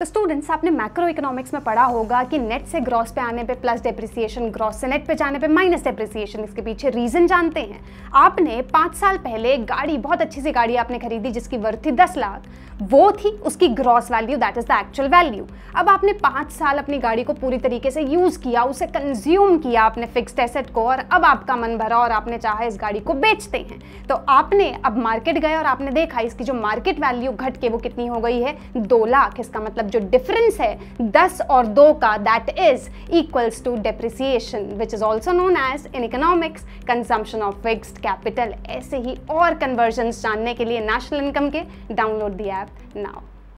तो स्टूडेंट्स आपने macro economics में पढ़ा होगा कि नेट से ग्रॉस पे आने पे प्लस डेप्रिसिएशन ग्रॉस से नेट पे जाने पे माइनस डेप्रिसिएशन इसके पीछे रीजन जानते हैं। आपने पाँच साल पहले गाड़ी, बहुत अच्छी सी गाड़ी आपने खरीदी जिसकी वर्थ थी दस लाख। वो थी उसकी gross value that is the actual value अब आपने पाँच साल अपनी गाड़ी को पूरी तरीके से यूज़ किया, उसे कंज्यूम किया आपने फिक्स्ड एसेट को और अब आपका मन भरा और आपने चाहा इस गाड़ी को बेचते हैं। तो आपने अब मार्केट गए और आपने देखा इसकी जो मार्केट वैल्यू घट के वो कितनी हो गई है? दो लाख। इसका मतलब जो डिफरेंस है, दस और दो का that is equals to depreciation which is also known as in economics consumption of fixed capital ऐसे ही और कन्वर्जन जानने के लिए नेशनल इनकम के डाउनलोड दी ऐप now